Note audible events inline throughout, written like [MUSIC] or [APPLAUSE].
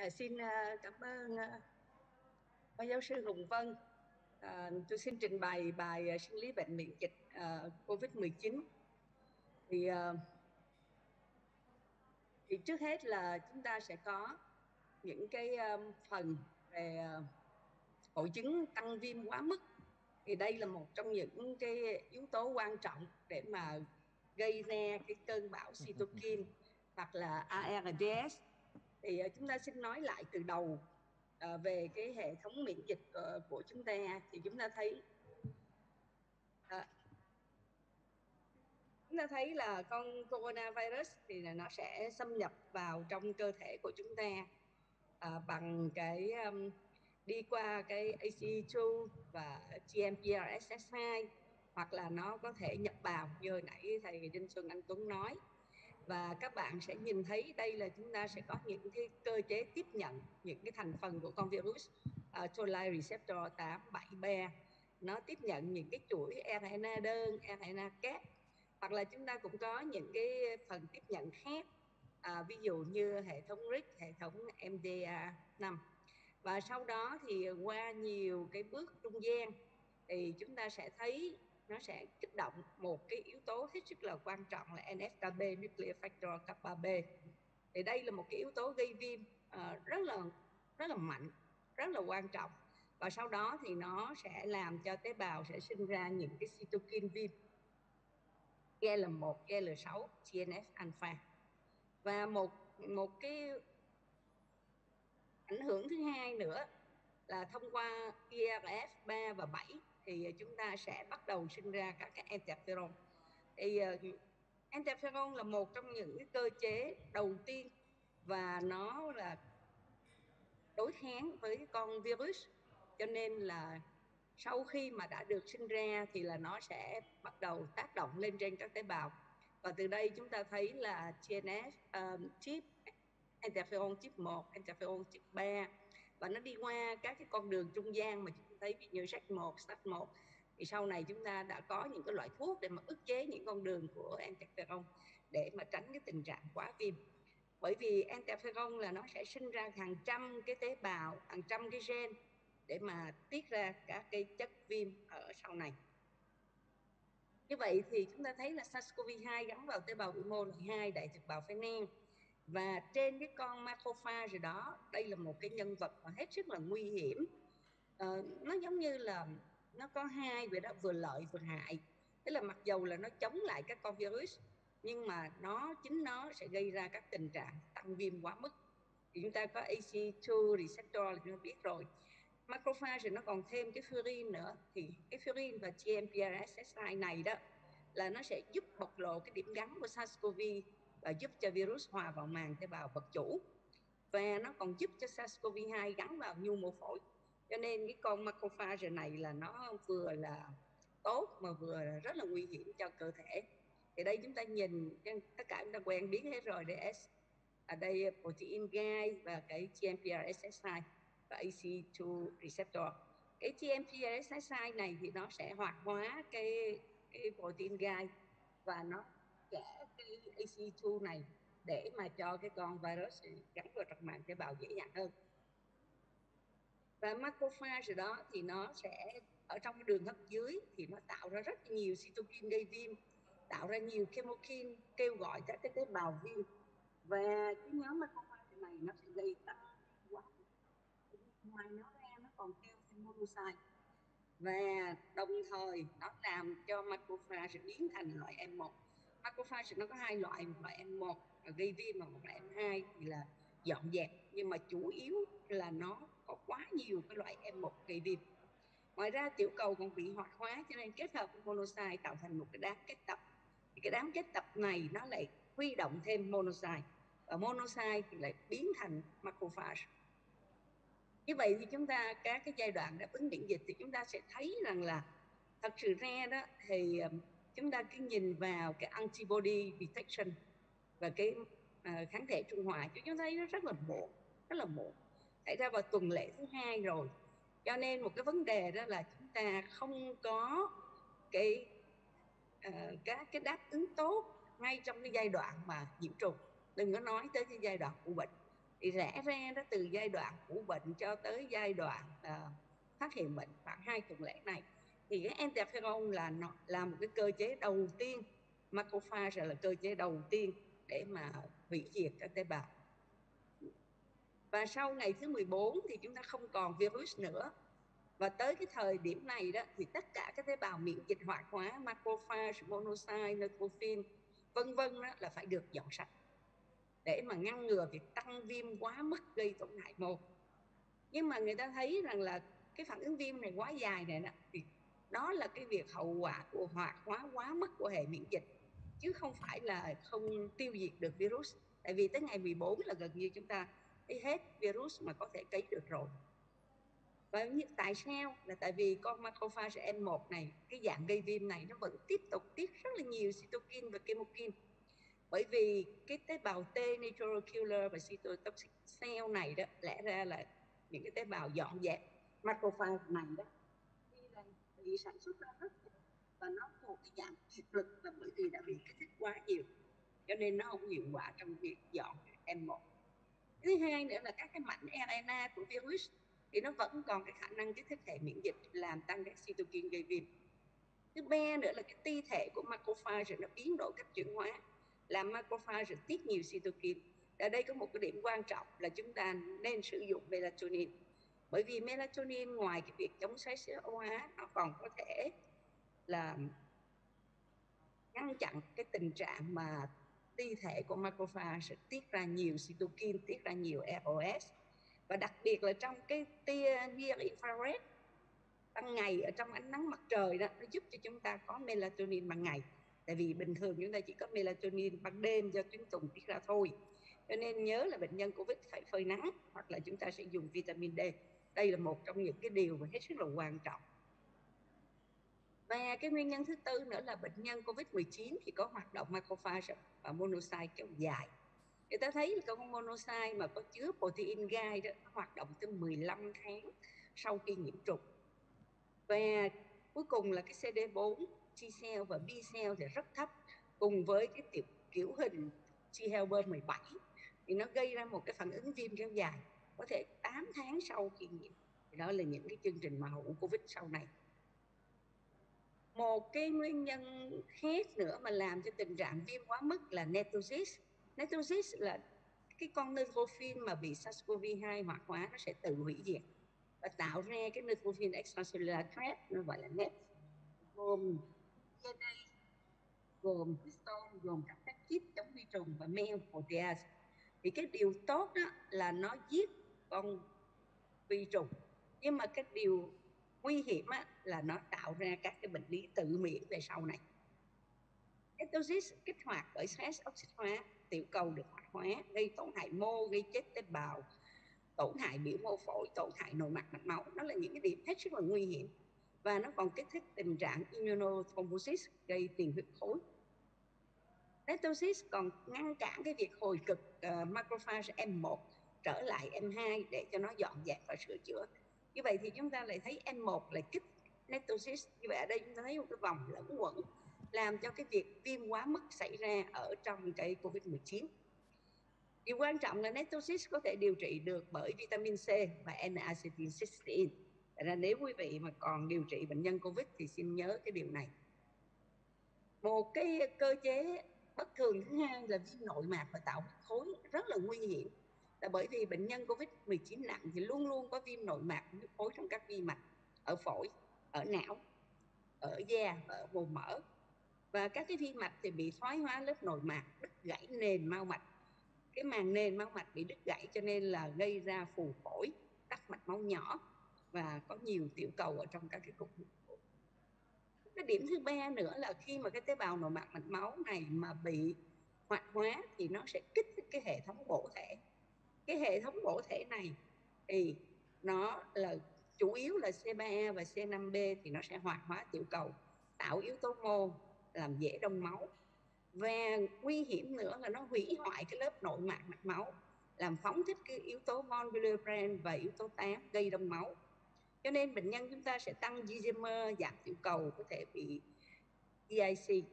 À, xin uh, cảm ơn uh, phó giáo sư Hùng Vân. À, tôi xin trình bày bài uh, sinh lý bệnh miễn dịch uh, COVID-19. Thì, uh, thì trước hết là chúng ta sẽ có những cái um, phần về uh, hội chứng tăng viêm quá mức. Thì đây là một trong những cái yếu tố quan trọng để mà gây ra cái cơn bão cytokine [LAUGHS] hoặc là ARDS thì ờ, chúng ta xin nói lại từ đầu ờ, về cái hệ thống miễn dịch ờ, của chúng ta. Thì chúng ta thấy à, chúng ta thấy là con coronavirus thì là nó sẽ xâm nhập vào trong cơ thể của chúng ta à, bằng cái um, đi qua cái ACE2 và GMPRSS2 hoặc là nó có thể nhập vào như hồi nãy thầy Đinh Xuân Anh Tuấn nói và các bạn sẽ nhìn thấy đây là chúng ta sẽ có những cái cơ chế tiếp nhận những cái thành phần của con virus. À, uh, Toll-like receptor 873 nó tiếp nhận những cái chuỗi RNA đơn, RNA kép hoặc là chúng ta cũng có những cái phần tiếp nhận khác. À, ví dụ như hệ thống RIC, hệ thống MDA5 và sau đó thì qua nhiều cái bước trung gian thì chúng ta sẽ thấy nó sẽ kích động một cái yếu tố hết sức là quan trọng là NFKB nuclear factor kappa B. Thì đây là một cái yếu tố gây viêm uh, rất là rất là mạnh rất là quan trọng. Và sau đó thì nó sẽ làm cho tế bào sẽ sinh ra những cái cytokine viêm GL1, GL6, TNF alpha. Và một một cái ảnh hưởng thứ hai nữa là thông qua IRF 3 và 7 thì ờ, chúng ta sẽ bắt đầu sinh ra các cái interferon thì ờ, uh, interferon là một trong những cái cơ chế đầu tiên và nó là đối kháng với con virus. Cho nên là sau khi mà đã được sinh ra thì là nó sẽ bắt đầu tác động lên trên các tế bào. Và từ đây chúng ta thấy là TNF uh, ờ, chip interferon chip 1, interferon chip 3 và nó đi qua các cái con đường trung gian mà chúng ta thấy như sách 1, sách 1 thì sau này chúng ta đã có những cái loại thuốc để mà ức chế những con đường của interferon để mà tránh cái tình trạng quá viêm. Bởi vì interferon là nó sẽ sinh ra hàng trăm cái tế bào hàng trăm cái gen để mà tiết ra các cái chất viêm ở sau này. Như vậy thì chúng ta thấy là SARS-CoV-2 gắn vào tế bào vĩ mô loại 2 đại thực bào phế nang và trên cái con macrophage đó đây là một cái nhân vật mà hết sức là nguy hiểm. À, nó giống như là nó có hai vậy đó vừa lợi vừa hại. Tức là mặc dầu là nó chống lại các con virus nhưng mà nó chính nó sẽ gây ra các tình trạng tăng viêm quá mức. Thì chúng ta có AC2 receptor là chúng ta biết rồi. Macrophage nó còn thêm cái furin nữa. Thì cái furin và GMPRSSI này đó là nó sẽ giúp bộc lộ cái điểm gắn của SARS-CoV và giúp cho virus hòa vào màng tế bào vật chủ. Và nó còn giúp cho SARS-CoV-2 gắn vào nhu mô phổi. Cho nên cái con macrophage này là nó vừa là tốt mà vừa là rất là nguy hiểm cho cơ thể. Thì đây chúng ta nhìn tất cả chúng ta quen biết hết rồi DS ở đây protein gai và cái GMPRSS2 và AC2 receptor. Cái GMPRSS2 này thì nó sẽ hoạt hóa cái cái protein gai và nó kẽ cái EC2 này để mà cho cái con virus gắn vào trong mạng tế bào dễ dàng hơn. Và macrophage đó thì nó sẽ, ở trong cái đường hấp dưới thì nó tạo ra rất nhiều cytokine gây viêm, tạo ra nhiều chemokine kêu gọi các cái tế bào viêm. Và cái nhóm macrophage này nó sẽ gây tăng quá ngoài nó ra nó còn kêu thêm monocyte và đồng thời nó làm cho macrophage biến thành loại M1 macrophage nó có hai loại, một loại M1 gây viêm và một loại M2 thì là dọn dẹp. Nhưng mà chủ yếu là nó có quá nhiều cái loại M1 gây viêm. Ngoài ra tiểu cầu còn bị hoạt hóa cho nên kết hợp với monocyte tạo thành một cái đám kết tập. Thì cái đám kết tập này nó lại huy động thêm monocyte và monocyte thì lại biến thành macrophage như vậy thì chúng ta, các cái giai đoạn đáp ứng miễn dịch thì chúng ta sẽ thấy rằng là thật sự ra đó thì chúng ta cứ nhìn vào cái antibody detection và cái uh, kháng thể trung hòa chúng ta thấy nó rất là muộn rất là muộn xảy ra vào tuần lễ thứ hai rồi. Cho nên một cái vấn đề đó là chúng ta không có cái uh, các cái đáp ứng tốt ngay trong cái giai đoạn mà nhiễm trùng. Đừng có nói tới cái giai đoạn của bệnh. Thì rẽ ra đó từ giai đoạn của bệnh cho tới giai đoạn uh, phát hiện bệnh khoảng hai tuần lễ này thì cái interferon là nó là một cái cơ chế đầu tiên macrophage là cơ chế đầu tiên để mà hủy diệt các tế bào. Và sau ngày thứ 14 thì chúng ta không còn virus nữa. Và tới cái thời điểm này đó thì tất cả các tế bào miễn dịch hoạt hóa macrophage monocyte neutrophil vân vân đó là phải được dọn sạch. Để mà ngăn ngừa việc tăng viêm quá mức gây tổn hại mô nhưng mà người ta thấy rằng là cái phản ứng viêm này quá dài này đó, thì đó là cái việc hậu quả của hoạt hóa quá mức của hệ miễn dịch, chứ không phải là không tiêu diệt được virus. Tại vì tới ngày 14 là gần như chúng ta thấy hết virus mà có thể cấy được rồi. Và như, tại sao? Là tại vì con macrophage M1 này, cái dạng gây viêm này nó vẫn tiếp tục tiết rất là nhiều cytokine và chemokine. Bởi vì cái tế bào T natural killer và cytotoxic cell này đó, lẽ ra là những cái tế bào dọn dẹp macrophage này đó bị sản xuất ra rất và nó một cái dạng kiệt lực là bởi vì đã bị kích thích quá nhiều. Cho nên nó không hiệu quả trong việc dọn M1 thứ hai nữa là các cái mảnh RNA của virus thì nó vẫn còn cái khả năng kích thích hệ miễn dịch, làm tăng các cytokine gây viêm. Thứ ba nữa là cái ti thể của macrophage nó biến đổi cách chuyển hóa, làm macrophage tiết nhiều cytokine. Ở đây có một cái điểm quan trọng là chúng ta nên sử dụng melatonin bởi vì melatonin ngoài cái việc chống xoáy sữa hóa, nó còn có thể là ngăn chặn cái tình trạng mà ti thể của macrophage sẽ tiết ra nhiều cytokine, tiết ra nhiều ROS và đặc biệt là trong cái tia near infrared, ban ngày ở trong ánh nắng mặt trời đó, nó giúp cho chúng ta có melatonin ban ngày. Tại vì bình thường chúng ta chỉ có melatonin ban đêm do tuyến tùng tiết ra thôi. Cho nên nhớ là bệnh nhân covid phải phơi nắng hoặc là chúng ta sẽ dùng vitamin D đây là một trong những cái điều mà hết sức là quan trọng và cái nguyên nhân thứ tư nữa là bệnh nhân COVID-19 thì có hoạt động macrophage và monocyte kéo dài. Người ta thấy là con monocyte mà có chứa protein gai đó hoạt động tới 15 tháng sau khi nhiễm trùng. Và cuối cùng là cái CD4, T cell và B cell thì rất thấp cùng với cái tiểu, kiểu hình T helper 17 thì nó gây ra một cái phản ứng viêm kéo dài có thể 8 tháng sau khi nhiễm. Đó là những cái chương trình mà hậu Covid sau này. Một cái nguyên nhân khác nữa mà làm cho tình trạng viêm quá mức là netosis. Netosis là cái con neutrophil mà bị SARS-CoV-2 hoạt hóa, nó sẽ tự hủy diệt và tạo ra cái neutrophil extracellular trap, nó gọi là NET. Gồm DNA, gồm histone, gồm các chip chống vi trùng và men protease thì cái điều tốt đó là nó giết con vi trùng. Nhưng mà cái điều nguy hiểm á, là nó tạo ra các cái bệnh lý tự miễn về sau này. Ketosis kích hoạt bởi stress oxy hóa tiểu cầu được hoạt hóa gây tổn hại mô gây chết tế bào tổn hại biểu mô phổi tổn hại nội mạch mạch máu. Đó là những cái điểm hết sức là nguy hiểm và nó còn kích thích tình trạng immunothrombosis gây tiền huyết khối. Ketosis còn ngăn cản cái việc hồi cực uh, macrophage M1 trở lại M2 để cho nó dọn dẹp và sửa chữa. Như vậy thì chúng ta lại thấy M1 là kích netosis. Như vậy ở đây chúng ta thấy một cái vòng lẫn quẩn làm cho cái việc viêm quá mức xảy ra ở trong cái COVID-19 điều quan trọng là netosis có thể điều trị được bởi vitamin C và N-acetylcysteine. Ra nếu quý vị mà còn điều trị bệnh nhân COVID thì xin nhớ cái điều này. Một cái cơ chế bất thường thứ hai là viêm nội mạc và tạo khối rất là nguy hiểm là bởi vì bệnh nhân COVID-19 nặng thì luôn luôn có viêm nội mạc huyết khối trong các vi mạch ở phổi, ở não, ở da, ở vùng mỡ. Và các cái vi mạch thì bị thoái hóa lớp nội mạc, đứt gãy nền mao mạch. Cái màng nền mao mạch bị đứt gãy cho nên là gây ra phù phổi, tắc mạch máu nhỏ và có nhiều tiểu cầu ở trong các cái cục cái điểm thứ ba nữa là khi mà cái tế bào nội mạc mạch máu này mà bị hoạt hóa thì nó sẽ kích thích cái hệ thống bổ thể cái hệ thống bổ thể này thì nó là, chủ yếu là C3A và C5B thì nó sẽ hoạt hóa tiểu cầu, tạo yếu tố mô, làm dễ đông máu. Và nguy hiểm nữa là nó hủy hoại cái lớp nội mạc mạch máu, làm phóng thích cái yếu tố von Willebrand và yếu tố 8 gây đông máu. Cho nên bệnh nhân chúng ta sẽ tăng Alzheimer giảm tiểu cầu, có thể bị DIC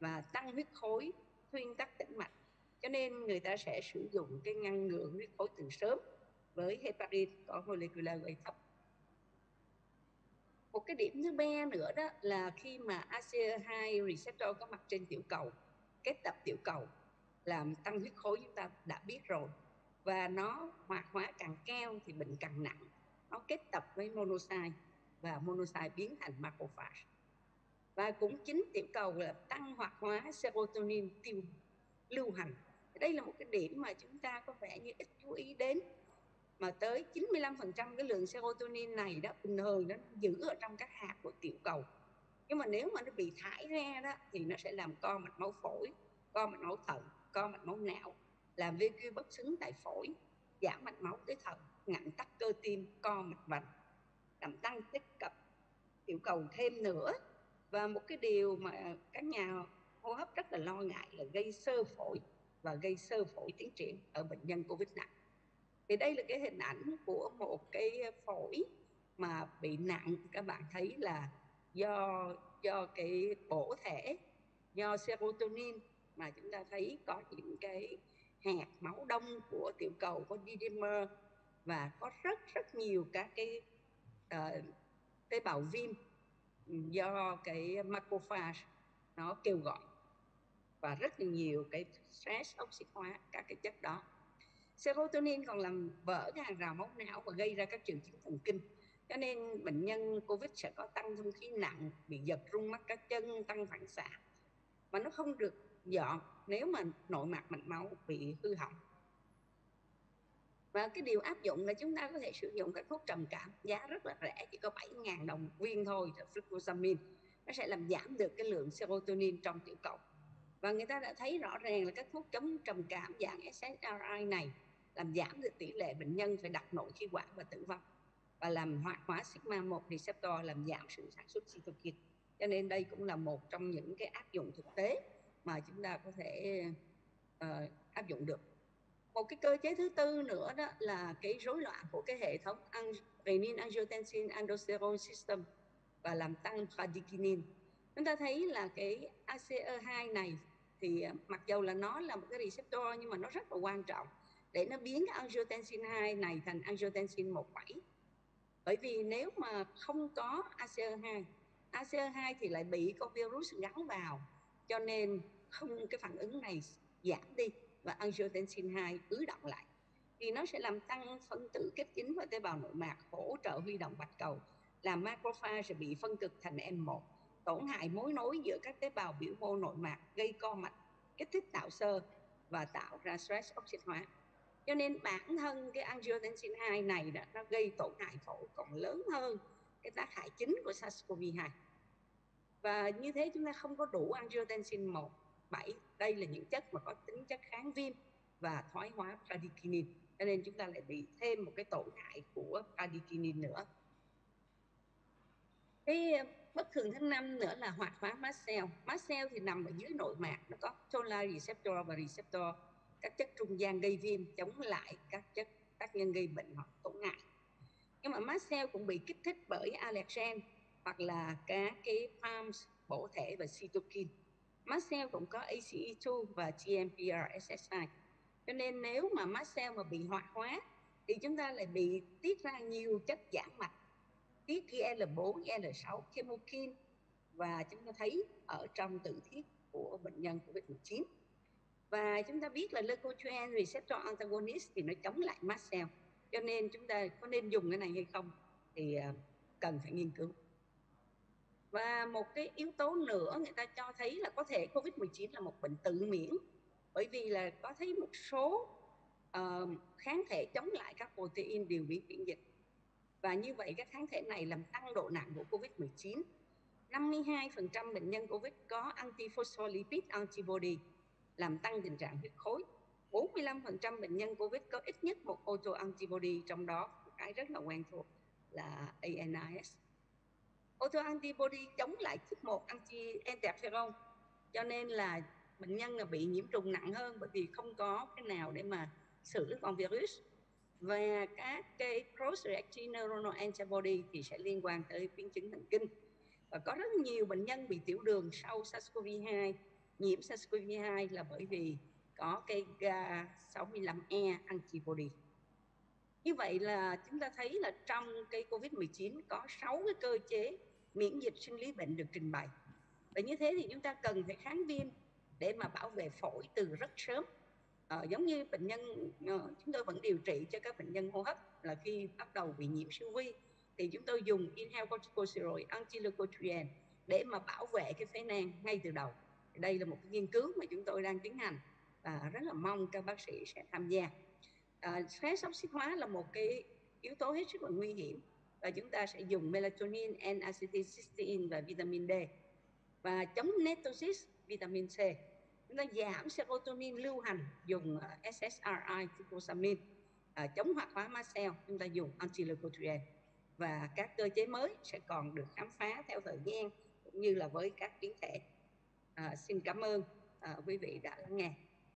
và tăng huyết khối thuyên tắc tĩnh mạch cho nên người ta sẽ sử dụng cái ngăn ngừa huyết khối từ sớm với heparin có molecular weight thấp một cái điểm thứ ba nữa đó là khi mà ACE2 receptor có mặt trên tiểu cầu kết tập tiểu cầu làm tăng huyết khối chúng ta đã biết rồi. Và nó hoạt hóa càng cao thì bệnh càng nặng. Nó kết tập với monocyte và monocyte biến thành macrophage. Và cũng chính tiểu cầu là tăng hoạt hóa serotonin tiêu lưu hành đây là một cái điểm mà chúng ta có vẻ như ít chú ý đến. Mà tới 95% cái lượng serotonin này đó, bình thường nó giữ ở trong các hạt của tiểu cầu. Nhưng mà nếu mà nó bị thải ra đó, thì nó sẽ làm co mạch máu phổi, co mạch máu thận, co mạch máu não, làm VQ bất xứng tại phổi, giảm mạch máu tới thận, ngặn tắc cơ tim, co mạch vành, làm tăng tích cập tiểu cầu thêm nữa. Và một cái điều mà các nhà hô hấp rất là lo ngại là gây sơ phổi và gây sơ phổi tiến triển ở bệnh nhân covid nặng. Thì đây là cái hình ảnh của một cái phổi mà bị nặng các bạn thấy là do do cái bổ thể do serotonin mà chúng ta thấy có những cái hạt máu đông của tiểu cầu có dimer và có rất rất nhiều các cái uh, tế bào viêm do cái macrophage nó kêu gọi và rất là nhiều cái stress oxy hóa, các cái chất đó. Serotonin còn làm vỡ cái hàng rào máu não và gây ra các triệu chứng thần kinh. Cho nên bệnh nhân covid sẽ có tăng thông khí nặng, bị giật rung mắt các chân, tăng phản xạ. Và nó không được dọn nếu mà nội mạch mạch máu bị hư hỏng. Và cái điều áp dụng là chúng ta có thể sử dụng các thuốc trầm cảm, giá rất là rẻ, chỉ có 7.000 đồng viên thôi, là fructosamine nó sẽ làm giảm được cái lượng serotonin trong tiểu cầu và người ta đã thấy rõ ràng là các thuốc chống trầm cảm dạng SSRI này làm giảm được tỷ lệ bệnh nhân phải đặt nội khí quản và tử vong và làm hoạt hóa sigma 1 receptor làm giảm sự sản xuất cytokine. Cho nên đây cũng là một trong những cái áp dụng thực tế mà chúng ta có thể uh, áp dụng được. Một cái cơ chế thứ tư nữa đó là cái rối loạn của cái hệ thống renin angiotensin aldosterone system và làm tăng bradykinin chúng ta thấy là cái ACE2 này thì à, mặc dù là nó là một cái receptor nhưng mà nó rất là quan trọng để nó biến cái angiotensin 2 này thành angiotensin 17 bởi vì nếu mà không có ACE2 ACE2 thì lại bị con virus gắn vào, cho nên không, cái phản ứng này giảm đi và angiotensin 2 ứ động lại. Thì nó sẽ làm tăng phân tử kết dính vào tế bào nội mạc, hỗ trợ huy động bạch cầu, làm macrophage sẽ bị phân cực thành M1 tổn hại mối nối giữa các tế bào biểu mô nội mạc gây co mạch, kích thích tạo sơ và tạo ra stress oxy hóa. Cho nên bản thân cái angiotensin 2 này đã nó gây tổn hại phổi còn lớn hơn cái tác hại chính của SARS-CoV-2 và như thế chúng ta không có đủ angiotensin 1 7 đây là những chất mà có tính chất kháng viêm và thoái hóa bradykinin cho nên chúng ta lại bị thêm một cái tổn hại của bradykinin nữa. Cái bất thường thứ năm nữa là hoạt hóa mast cell. Mast cell thì nằm ở dưới nội mạc, nó có toll receptor, và receptor, các chất trung gian gây viêm, chống lại các chất tác nhân gây bệnh hoặc tổn hại. Nhưng mà mast cell cũng bị kích thích bởi allergen hoặc là các cái palms bổ thể và cytokine. Mast cell cũng có ACE2 và GMPRSS2 cho nên nếu mà mast cell mà bị hoạt hóa thì chúng ta lại bị tiết ra nhiều chất giảm mạch tiết IL4, IL6, chemokine. Và chúng ta thấy ở trong tự thiết của bệnh nhân COVID-19 và chúng ta biết là leukotriene receptor antagonist thì nó chống lại mast cell. Cho nên chúng ta có nên dùng cái này hay không thì à, cần phải nghiên cứu. Và một cái yếu tố nữa người ta cho thấy là có thể Covid-19 là một bệnh tự miễn. Bởi vì là có thấy một số uh, kháng thể chống lại các protein điều biến miễn dịch và như vậy các kháng thể này làm tăng độ nặng của Covid-19 52% bệnh nhân Covid có antiphospholipid antibody, làm tăng tình trạng huyết khối. 45% bệnh nhân Covid có ít nhất một autoantibody, trong đó cái rất là quen thuộc là ANIS autoantibody chống lại type 1 anti interferon cho nên là bệnh nhân là bị nhiễm trùng nặng hơn, bởi vì không có cái nào để mà xử con virus và các cái cross reactive neuronal antibody thì sẽ liên quan tới biến chứng thần kinh và có rất nhiều bệnh nhân bị tiểu đường sau SARS-CoV-2 nhiễm SARS-CoV-2 là bởi vì có cái GA65E antibody. Như vậy là chúng ta thấy là trong cái COVID-19 có 6 cái cơ chế miễn dịch sinh lý bệnh được trình bày. Và như thế thì chúng ta cần phải kháng viêm để mà bảo vệ phổi từ rất sớm. À, giống như bệnh nhân à, chúng tôi vẫn điều trị cho các bệnh nhân hô hấp là khi bắt đầu bị nhiễm siêu vi thì chúng tôi dùng inhaled corticosteroid anti-leukotriene để mà bảo vệ cái phế nang ngay từ đầu. Đây là một cái nghiên cứu mà chúng tôi đang tiến hành và rất là mong các bác sĩ sẽ tham gia. À, stress oxy hóa là một cái yếu tố hết sức là nguy hiểm và chúng ta sẽ dùng melatonin, N-acetylcysteine và vitamin D và chống netosis vitamin C chúng ta giảm serotonin lưu hành dùng ờ, SSRI glucosamine à, ờ, chống hoạt hóa mast cell chúng ta dùng anti-leukotriene và các cơ chế mới sẽ còn được khám phá theo thời gian cũng như là với các biến thể. À, xin cảm ơn à, quý vị đã lắng nghe.